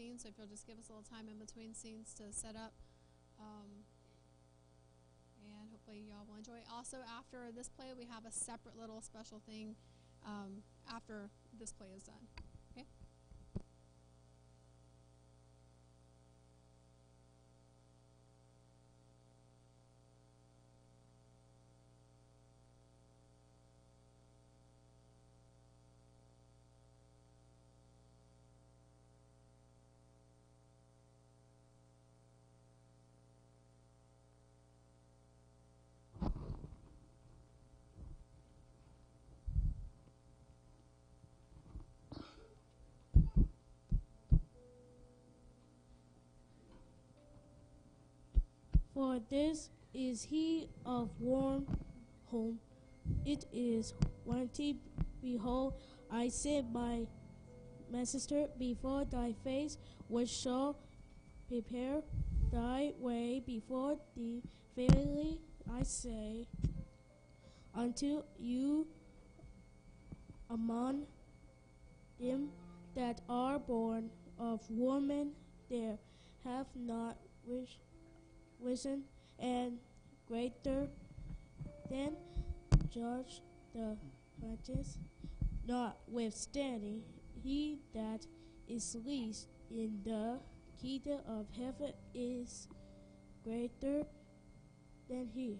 scenes. So if you'll just give us a little time in between scenes to set up. Um, and hopefully y'all will enjoy. Also, after this play, we have a separate little special thing um, after this play is done. For this is he of warm home. It is wanted. Behold, I set my messenger before thy face, which shall prepare thy way before thee. Verily I say unto you, among them that are born of woman, there have not wished risen and greater than John the Baptist. Notwithstanding, he that is least in the kingdom of heaven is greater than he.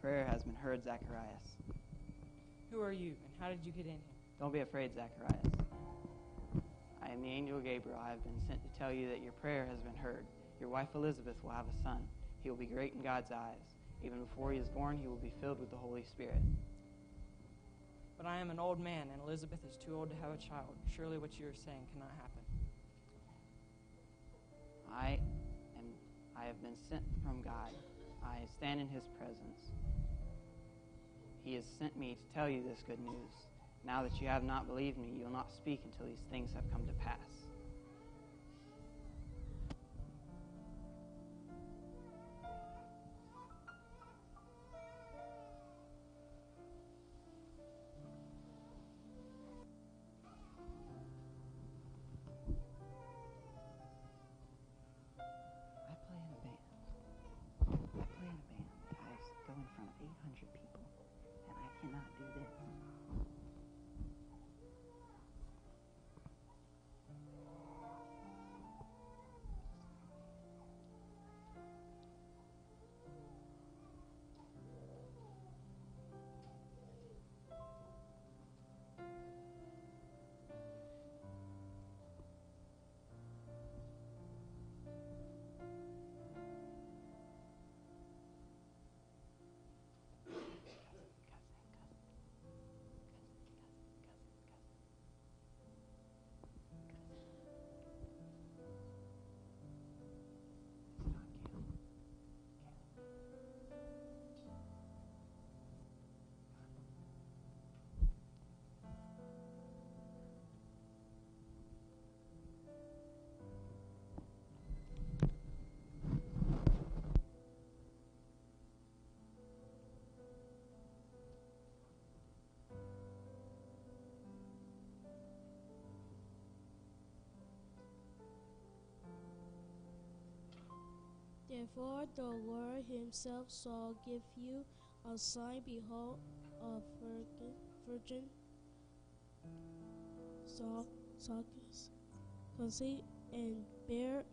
Prayer has been heard, Zacharias. Who are you, and how did you get in here? Don't be afraid, Zacharias. I am the angel Gabriel. I have been sent to tell you that your prayer has been heard. Your wife Elizabeth will have a son. He will be great in God's eyes. Even before he is born, he will be filled with the Holy Spirit. But I am an old man, and Elizabeth is too old to have a child. Surely what you are saying cannot happen. I am I have been sent from God. I stand in his presence. He has sent me to tell you this good news. Now that you have not believed me, you will not speak until these things have come to pass. Therefore the Lord himself shall give you a sign. Behold, a virgin, virgin shall conceive and bear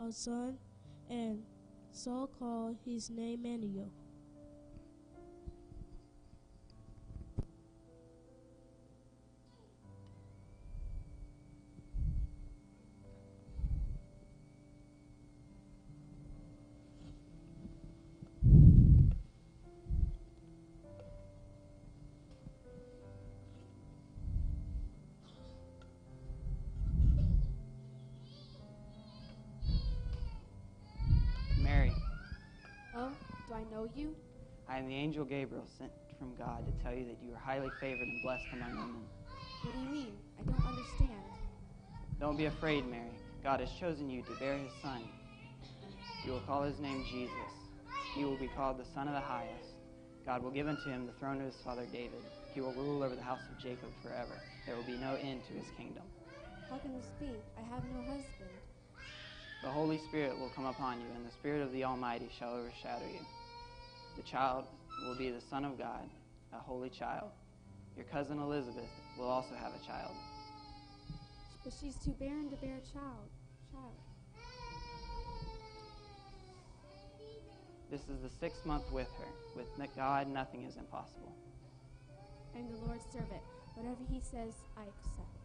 a son, and shall call his name Emmanuel. I know you? I am the angel Gabriel sent from God to tell you that you are highly favored and blessed among women. What do you mean? I don't understand. Don't be afraid, Mary. God has chosen you to bear his son. You will call his name Jesus. He will be called the Son of the Highest. God will give unto him the throne of his father David. He will rule over the house of Jacob forever. There will be no end to his kingdom. How can this be? I have no husband. The Holy Spirit will come upon you, and the Spirit of the Almighty shall overshadow you. The child will be the Son of God, a holy child. Your cousin Elizabeth will also have a child. But she's too barren to bear a child. Child. This is the sixth month with her. With God, nothing is impossible. I'm the Lord's servant. Whatever he says, I accept.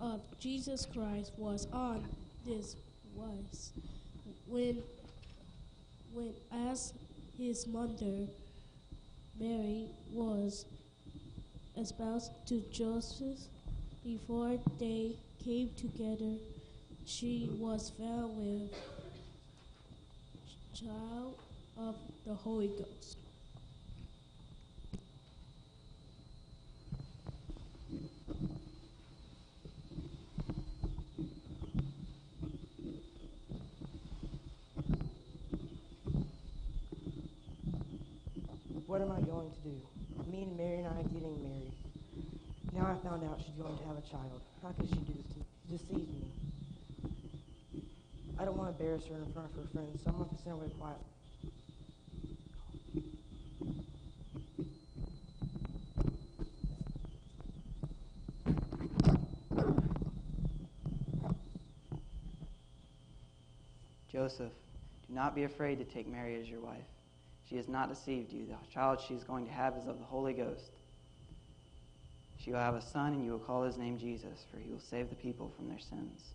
Of Jesus Christ was on this was when when as his mother Mary was espoused to Joseph before they came together she was found with child of the Holy Ghost. What am I going to do? Me and Mary and I getting married. Now I found out she's going to have a child. How could she do this to deceive me? I don't want to embarrass her in front of her friends, so I'm going to send away quietly. Joseph, do not be afraid to take Mary as your wife. She has not deceived you. The child she is going to have is of the Holy Ghost. She will have a son, and you will call his name Jesus, for he will save the people from their sins.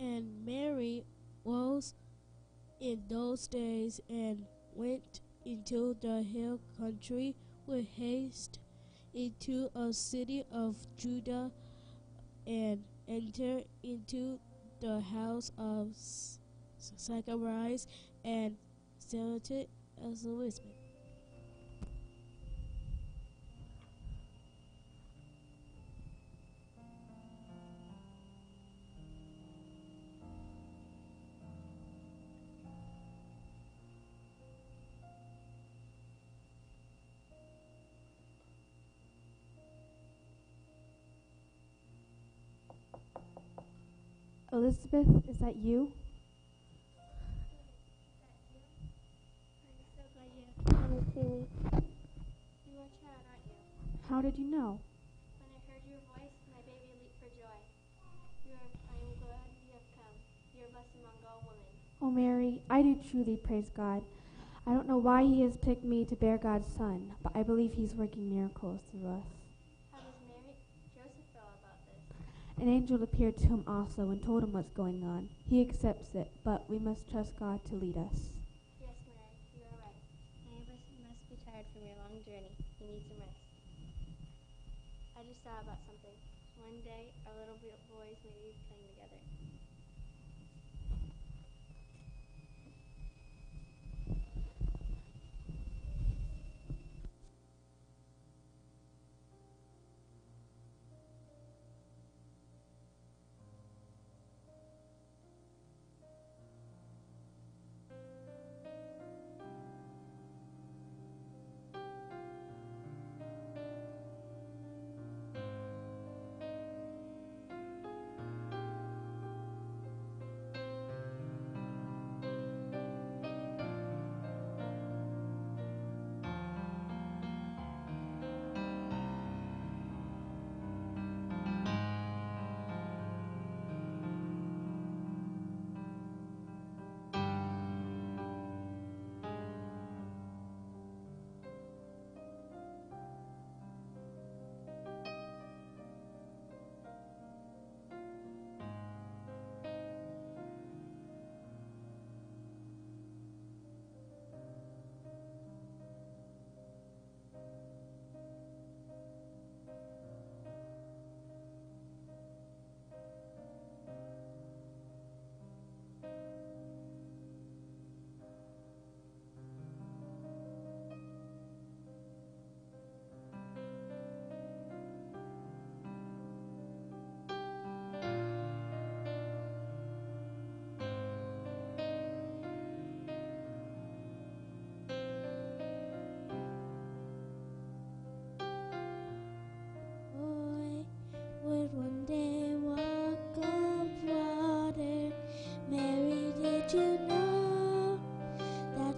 And Mary was in those days and went into the hill country with haste into a city of Judah and entered into the house of Zacharias and saluted Elizabeth. Elizabeth, is that you? I'm so glad you have come to see me. You are Chad, aren't you? How did you know? When I heard your voice, my baby leaped for joy. You are, I am glad you have come. You are blessed among all women. Oh, Mary, I do truly praise God. I don't know why He has picked me to bear God's Son, but I believe He's working miracles through us. How does Mary Joseph feel about this? An angel appeared to him also and told him what's going on. He accepts it, but we must trust God to lead us. Yes, Mary, you are right. Many of us must be tired from your long journey. You need some rest. I just thought about something. One day,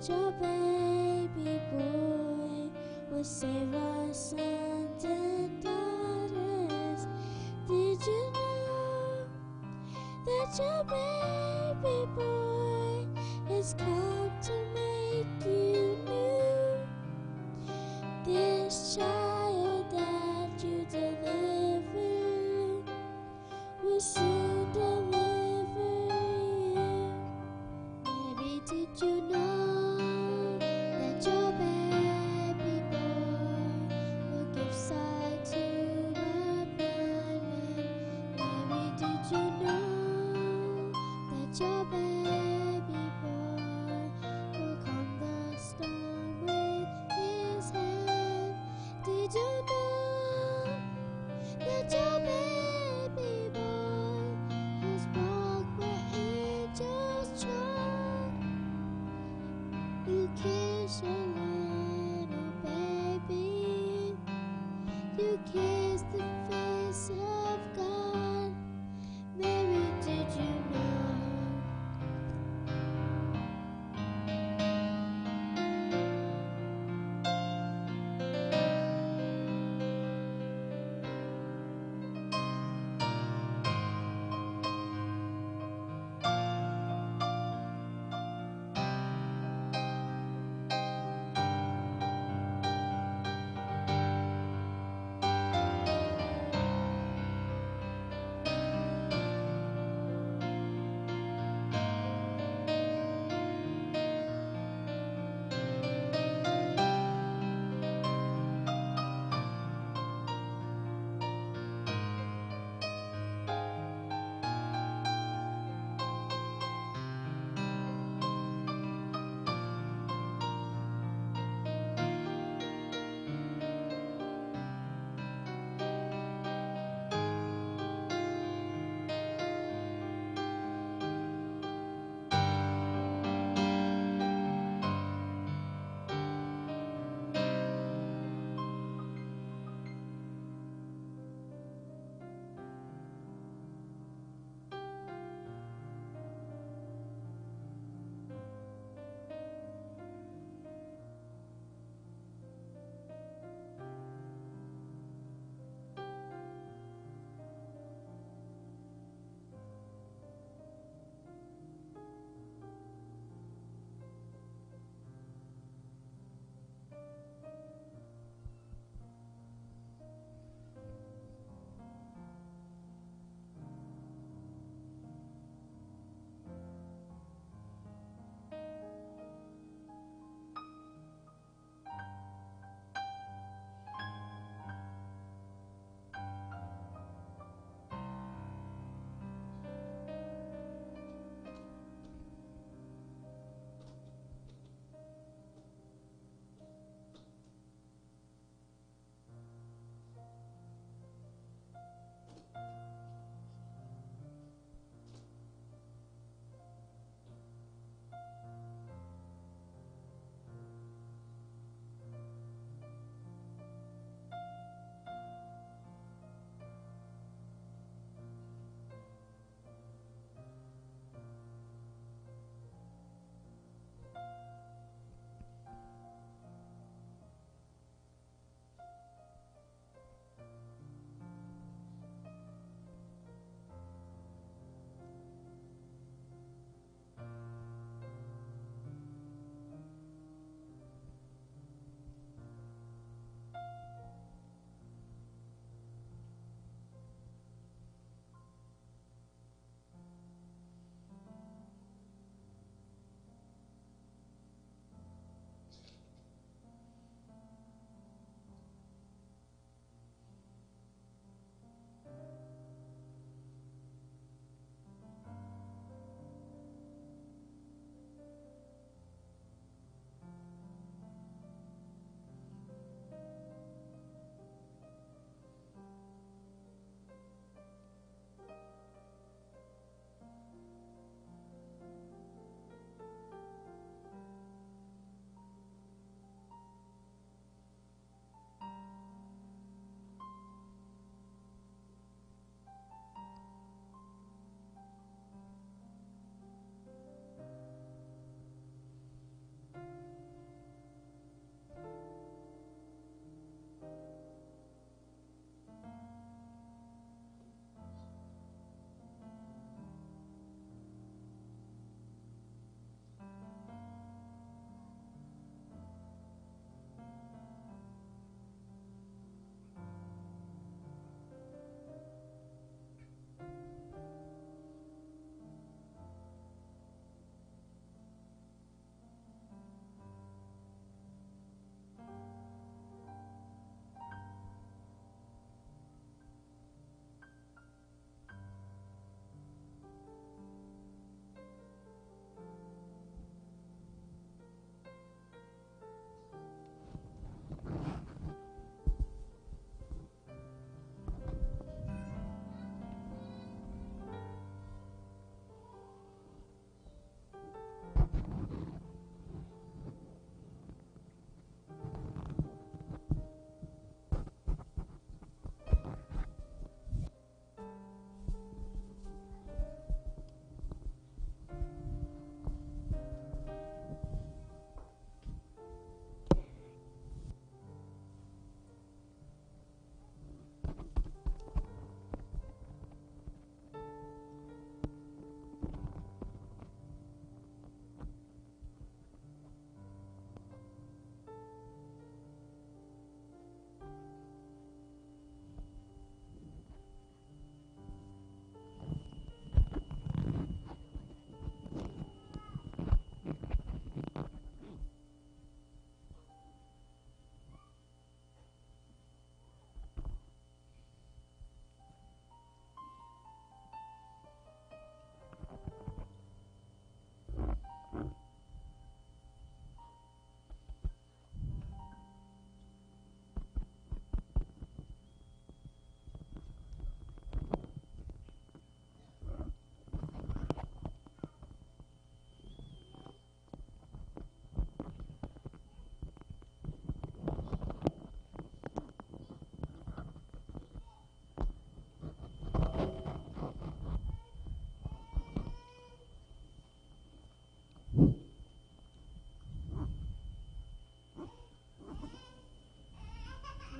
your baby boy will save our sons and daughters. Did you know that your baby boy is come to make you new? This child. baby boy.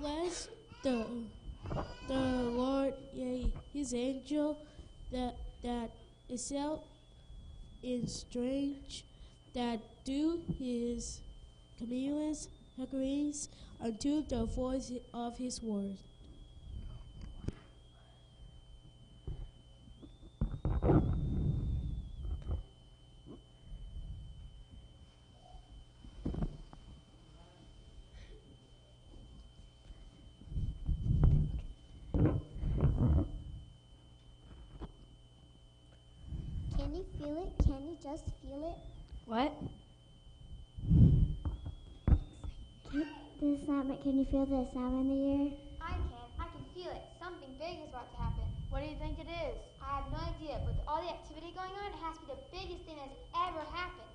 bless the the Lord, yea, his angel, that that itself in strange, that do his commandments agrees unto the voice of his word. Can you feel it? Can you just feel it? What? Can, the assignment, can you feel the assignment in the air? I can. I can feel it. Something big is about to happen. What do you think it is? I have no idea, but with all the activity going on, it has to be the biggest thing that's ever happened.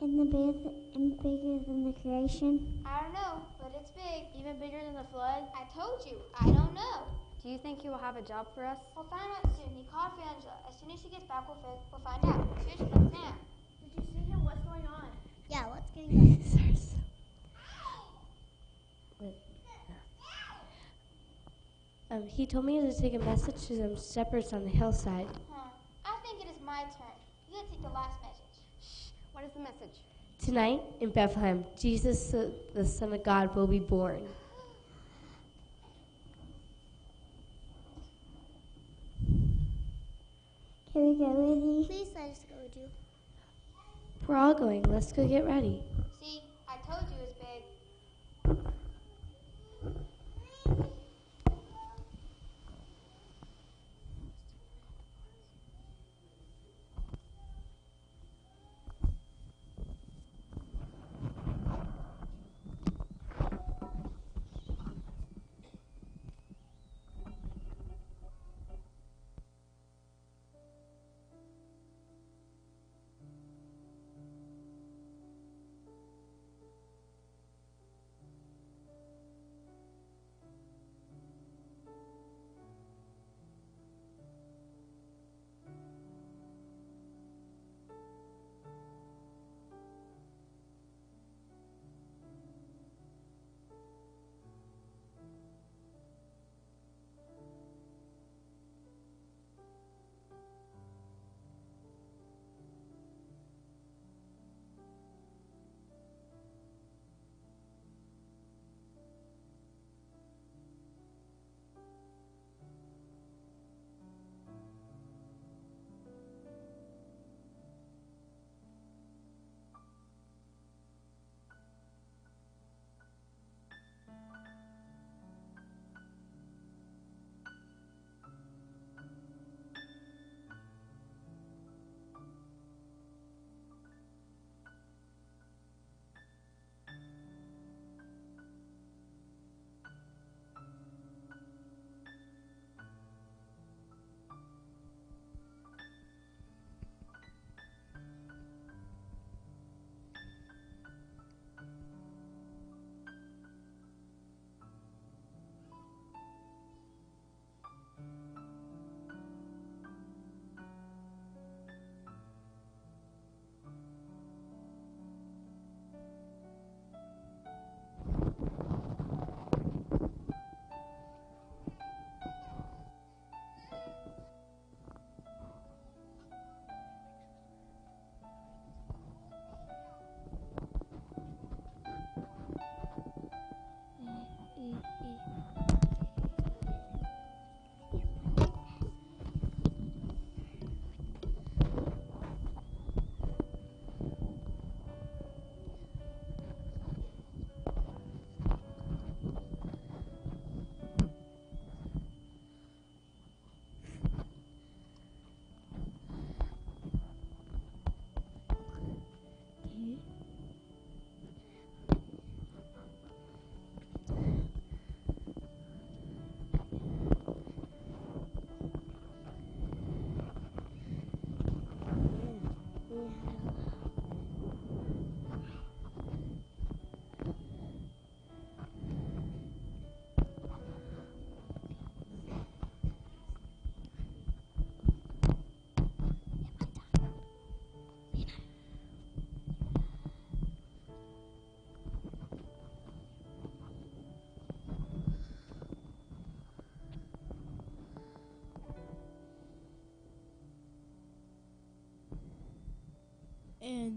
In the big, and bigger than the creation? I don't know, but it's big. Even bigger than the flood? I told you. I don't know. Do you think he will have a job for us? We'll find out soon. He called for Angela. As soon as she gets back, we'll, fi- we'll find out. Seriously, let's now. Did you see him? What's going on? Yeah, what's going on? Um, he told me to take a message to some shepherds on the hillside. Huh. I think it is my turn. You gotta take the last message. Shh. What is the message? Tonight in Bethlehem, Jesus, the, the Son of God, will be born. Can we with you? Please let us go with you. We're all going. Let's go get ready.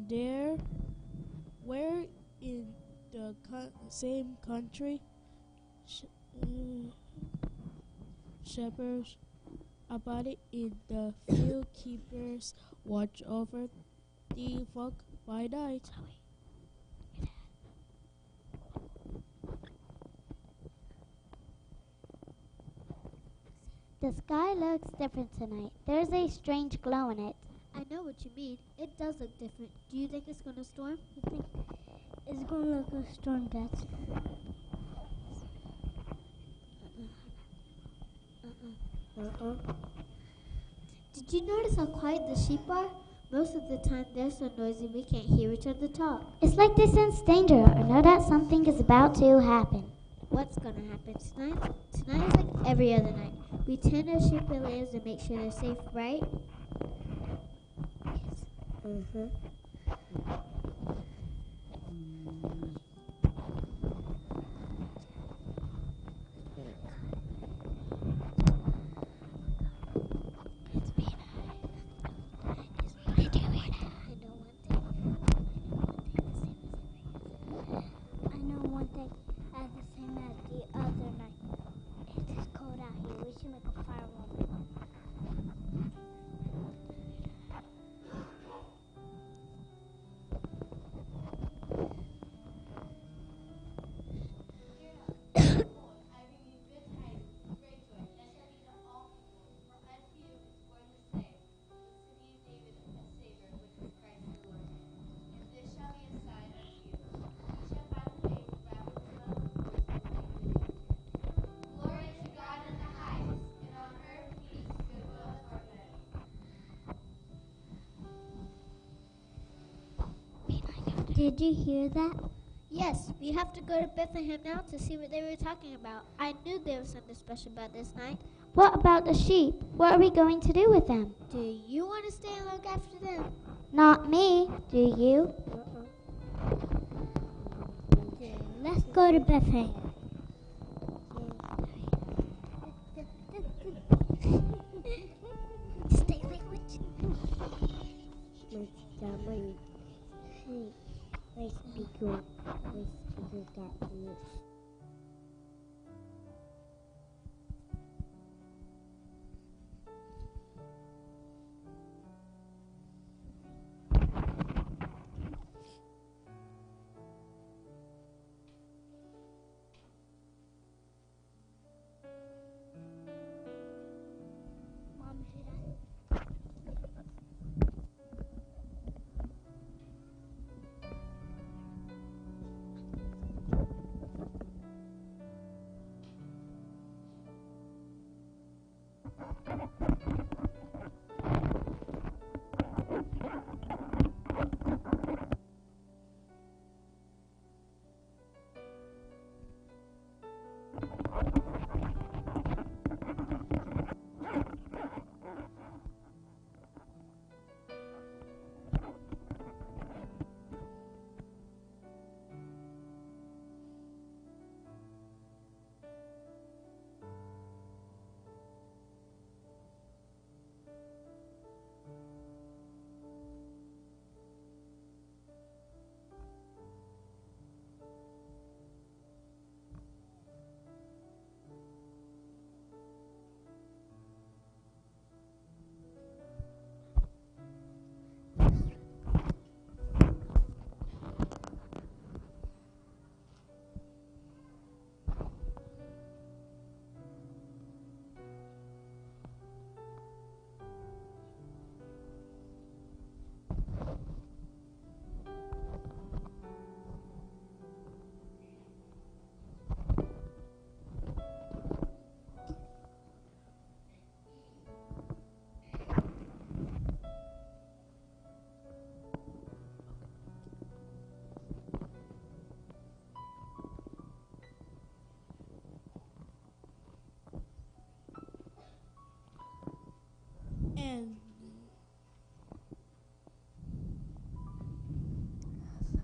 There, where in the co- same country, sh- uh, shepherds abided in the field, keepers watch over the flock by night. The sky looks different tonight. There's a strange glow in it. I know what you mean. It does look different. Do you think it's going to storm? You think it's going to look a storm, Dad? Uh-uh. Uh-uh. uh-uh. Did you notice how quiet the sheep are? Most of the time they're so noisy we can't hear each other talk. It's like they sense danger or know that something is about to happen. What's gonna happen tonight? Tonight is like every other night. We tend our sheep and lambs and make sure they're safe, right? Mm-hmm. I Did you hear that? Yes, we have to go to Bethlehem now to see what they were talking about. I knew there was something special about this night. What about the sheep? What are we going to do with them? Do you want to stay and look after them? Not me. Do you? Let's go to Bethlehem. Good. Let's do that.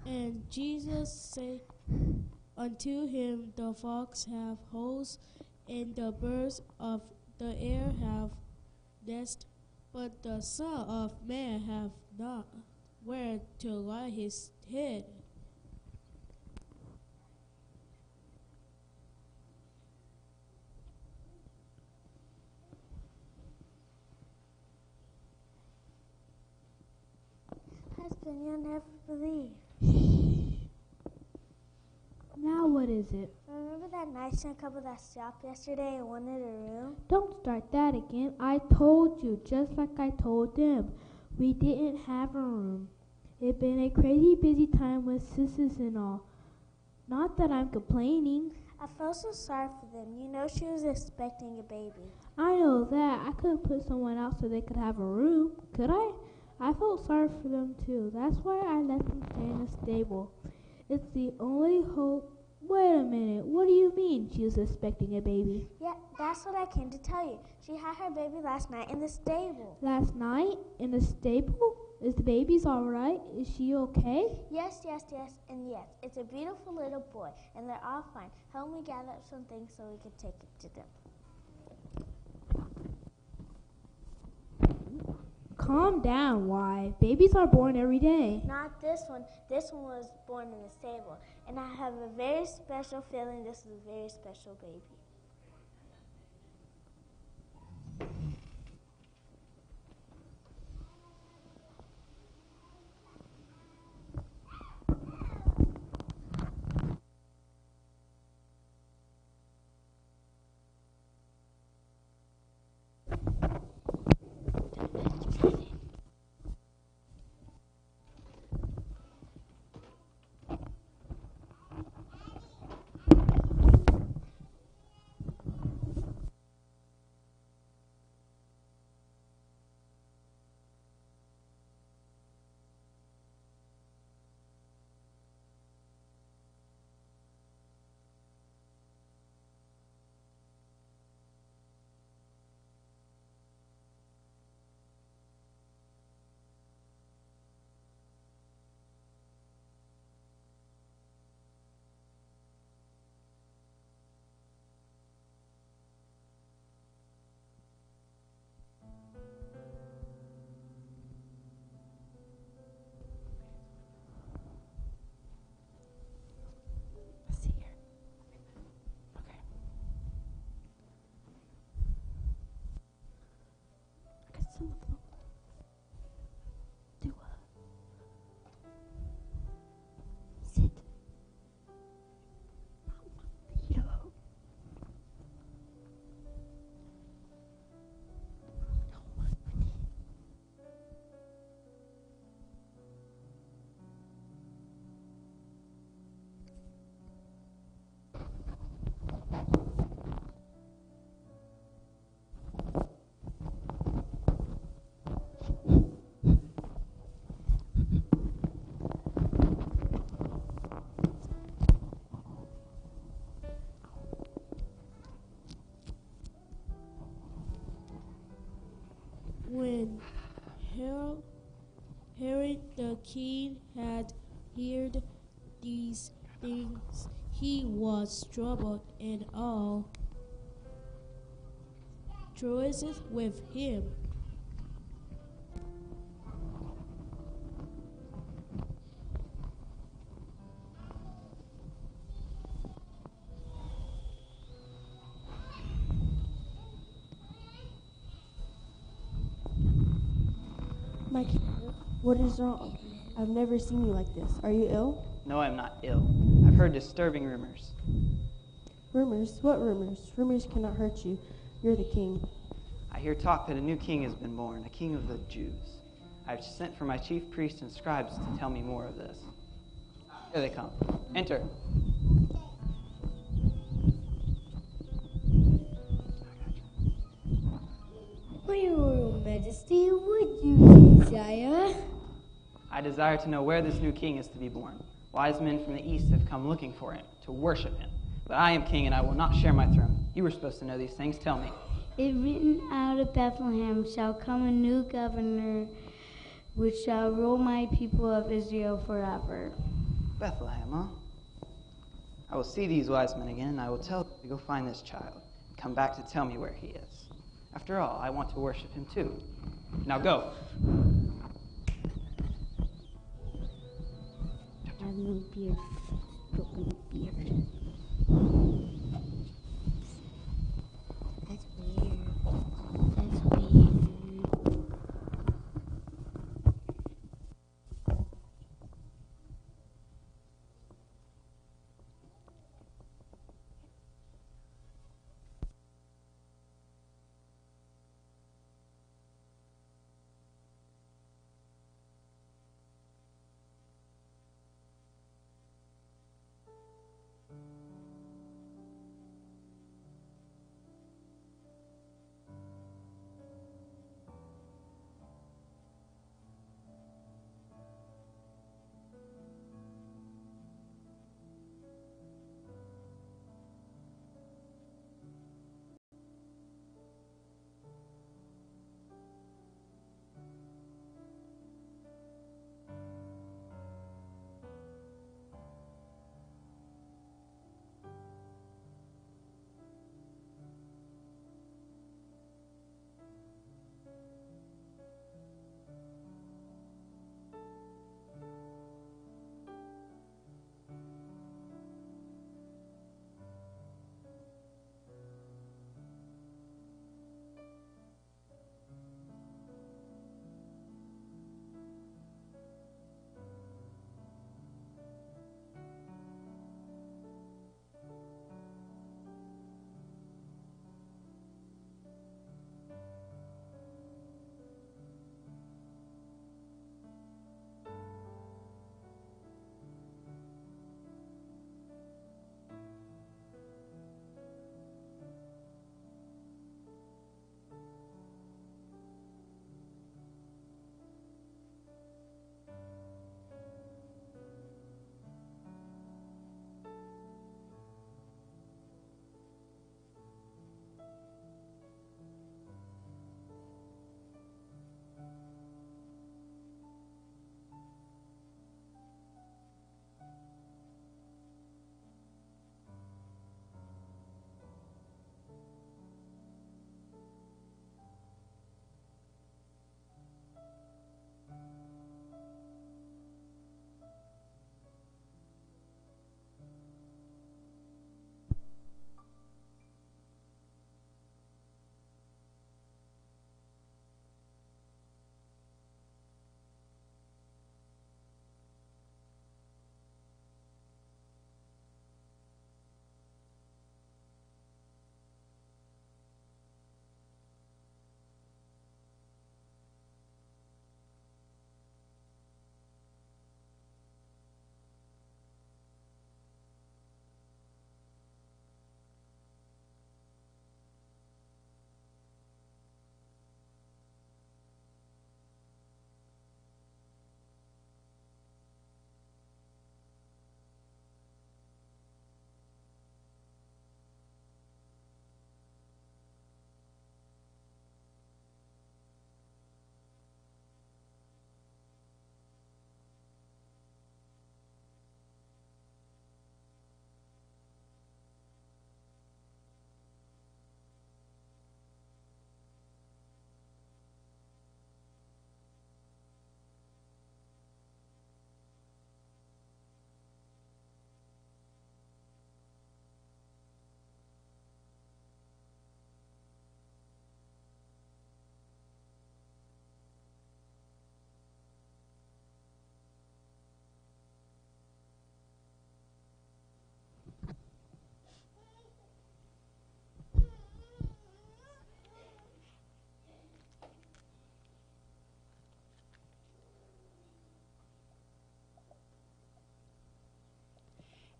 And Jesus said unto him, The fox have holes, and the birds of the air have nests, but the Son of Man have not where to lie his head. Husband, you'll never believe. Now what is it? Remember that nice young couple that stopped yesterday and wanted a room? Don't start that again. I told you, just like I told them. We didn't have a room. It's been a crazy busy time with sisters and all. Not that I'm complaining. I felt so sorry for them. You know she was expecting a baby. I know that. I could put someone else so they could have a room. Could I? I felt sorry for them too. That's why I let them stay in the stable. It's the only hope. Wait a minute. What do you mean she was expecting a baby? Yeah, that's what I came to tell you. She had her baby last night in the stable. Last night? In the stable? Is the baby's alright? Is she okay? Yes, yes, yes, and yes. It's a beautiful little boy, and they're all fine. Help me gather up some things so we can take it to them. Calm down, why? Babies are born every day. Not this one. This one was born in the stable. And I have a very special feeling this is a very special baby. Herod the king had heard these things, he was troubled, and all rejoiced with him. What is wrong? I've never seen you like this. Are you ill? No, I'm not ill. I've heard disturbing rumors. Rumors? What rumors? Rumors cannot hurt you. You're the king. I hear talk that a new king has been born, a king of the Jews. I've sent for my chief priests and scribes to tell me more of this. Here they come. Enter. Desire to know where this new king is to be born. Wise men from the east have come looking for him, to worship him. But I am king, and I will not share my throne. You were supposed to know these things. Tell me. It written out of Bethlehem shall come a new governor, which shall rule my people of Israel forever. Bethlehem, huh? I will see these wise men again, and I will tell them to go find this child. And come back to tell me where he is. After all, I want to worship him too. Now go. Have no beard, broken beard.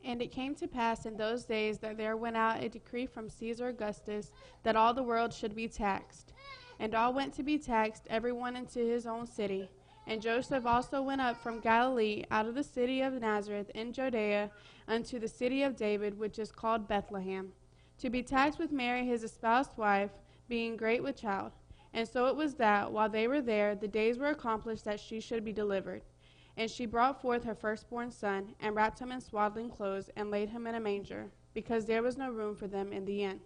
And it came to pass in those days that there went out a decree from Caesar Augustus that all the world should be taxed. And all went to be taxed, every one into his own city. And Joseph also went up from Galilee out of the city of Nazareth in Judea unto the city of David, which is called Bethlehem, to be taxed with Mary his espoused wife, being great with child. And so it was that, while they were there, the days were accomplished that she should be delivered. And she brought forth her firstborn son, and wrapped him in swaddling clothes, and laid him in a manger, because there was no room for them in the inn.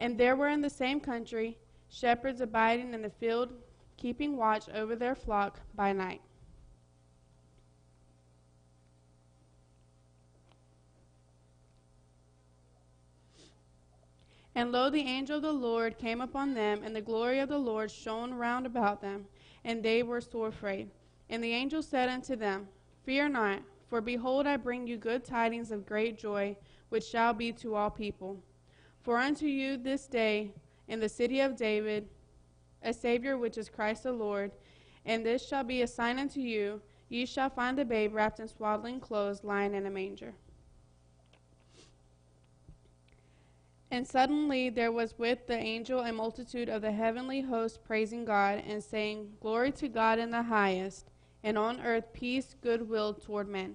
And there were in the same country shepherds abiding in the field, keeping watch over their flock by night. And lo, the angel of the Lord came upon them, and the glory of the Lord shone round about them, and they were sore afraid. And the angel said unto them, Fear not, for behold, I bring you good tidings of great joy, which shall be to all people. For unto you this day in the city of David a Savior, which is Christ the Lord. And this shall be a sign unto you ye shall find the babe wrapped in swaddling clothes, lying in a manger. And suddenly there was with the angel a multitude of the heavenly host praising God and saying, Glory to God in the highest, and on earth peace, goodwill toward men.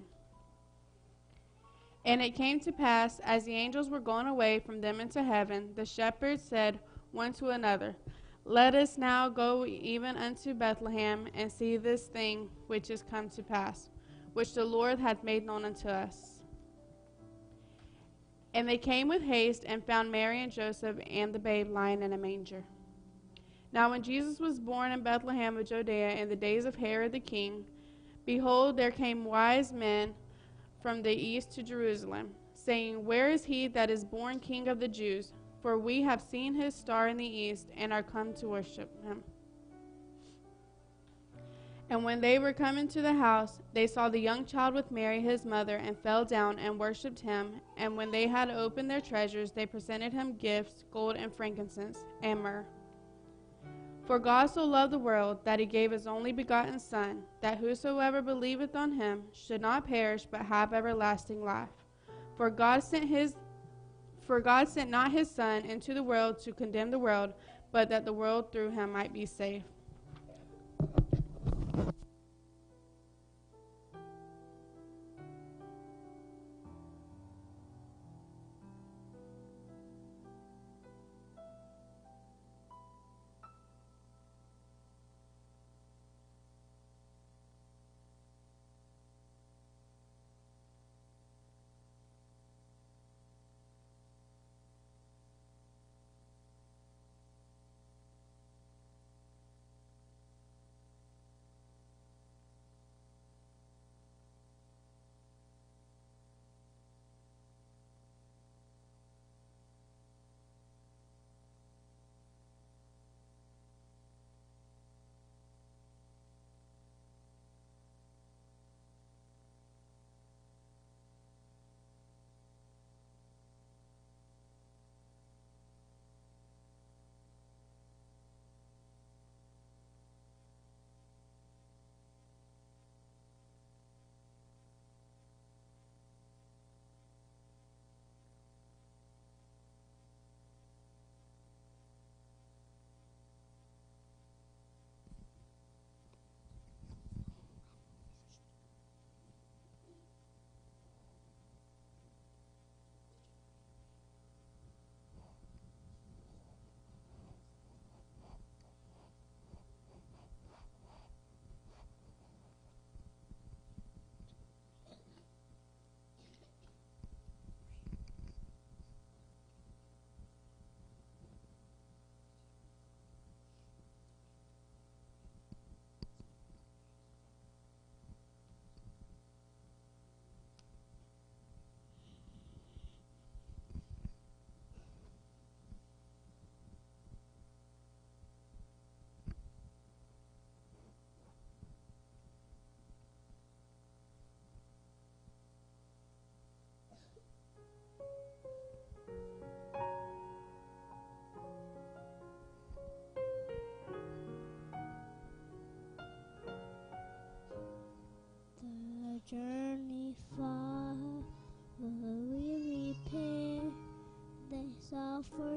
And it came to pass, as the angels were gone away from them into heaven, the shepherds said one to another, Let us now go even unto Bethlehem and see this thing which is come to pass, which the Lord hath made known unto us. And they came with haste and found Mary and Joseph and the babe lying in a manger. Now, when Jesus was born in Bethlehem of Judea in the days of Herod the king, behold, there came wise men from the east to Jerusalem, saying, Where is he that is born king of the Jews? For we have seen his star in the east and are come to worship him. And when they were come into the house, they saw the young child with Mary his mother, and fell down and worshipped him. And when they had opened their treasures, they presented him gifts, gold and frankincense, and myrrh. For God so loved the world that he gave his only begotten Son, that whosoever believeth on him should not perish but have everlasting life. For God sent his for God sent not his Son into the world to condemn the world, but that the world through him might be saved.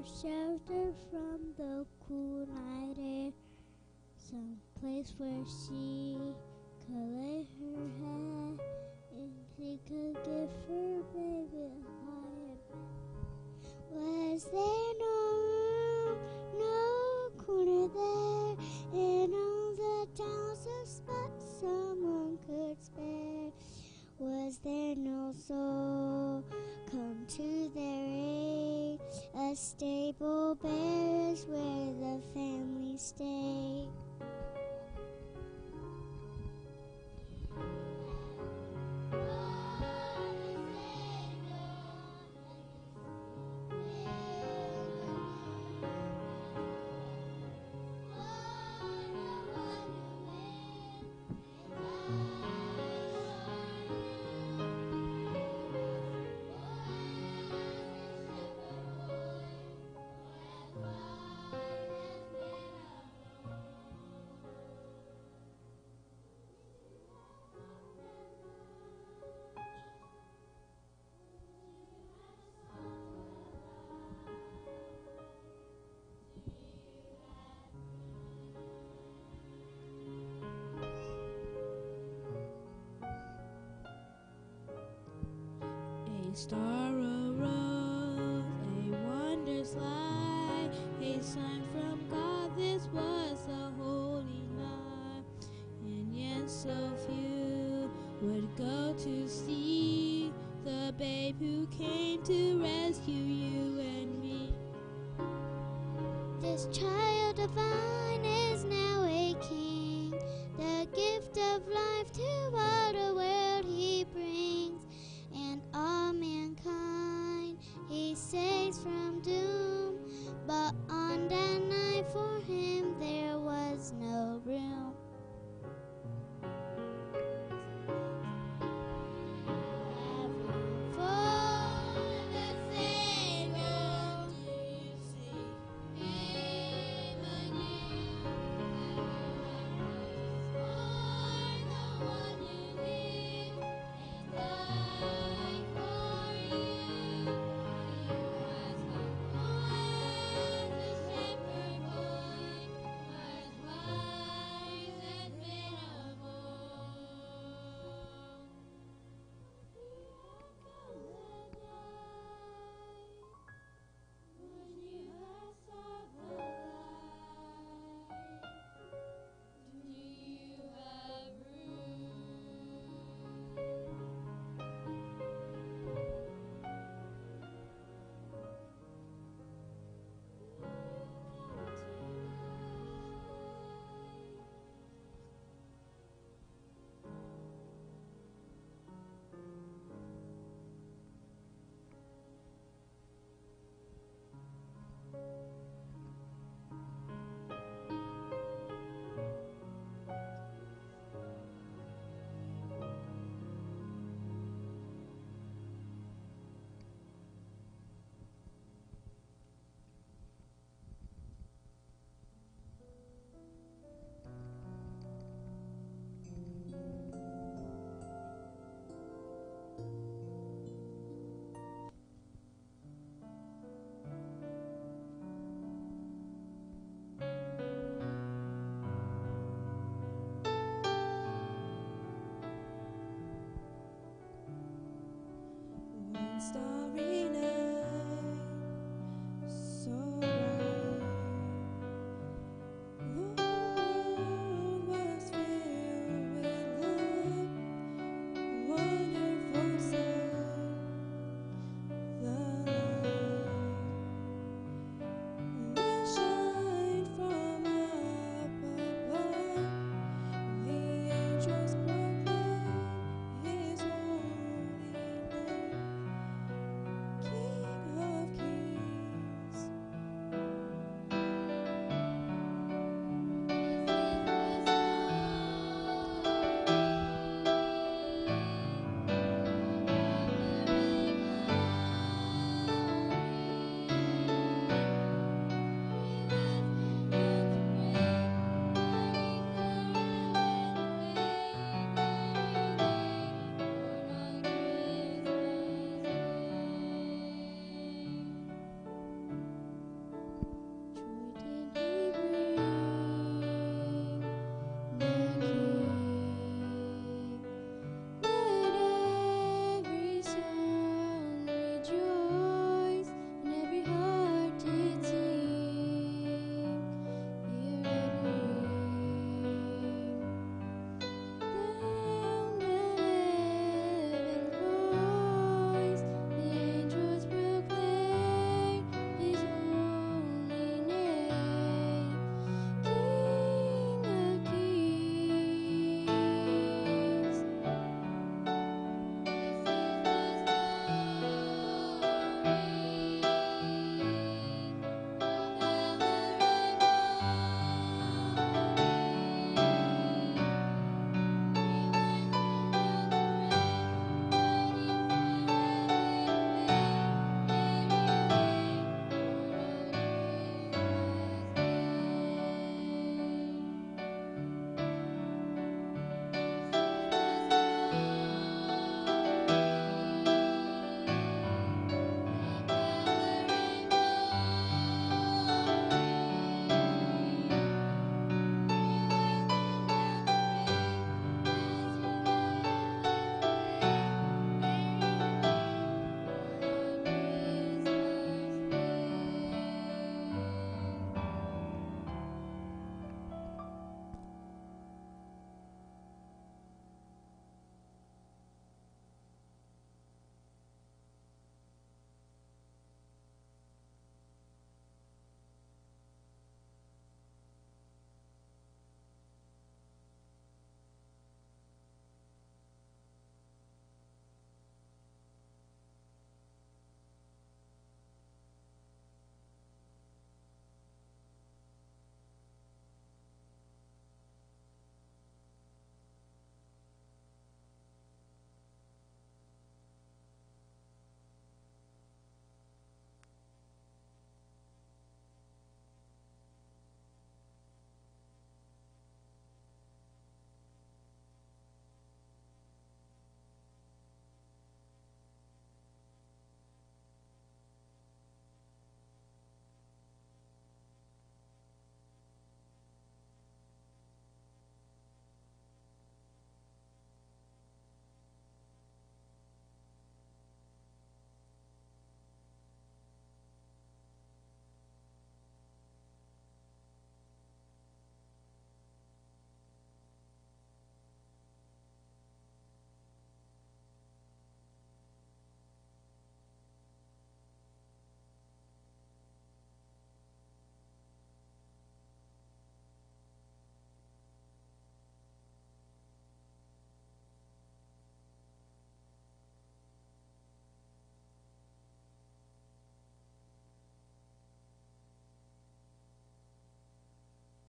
Shelter from the cool night air, some place where she could lay her head, and she could give her baby a quiet bed. Was there no room, no corner there, in all the towns of spot someone could spare? Was there no soul come to their aid? A stable star arose, a wondrous light, a sign from God. This was the holy night, and yet so few would go to see the babe who came to rescue you and me. This child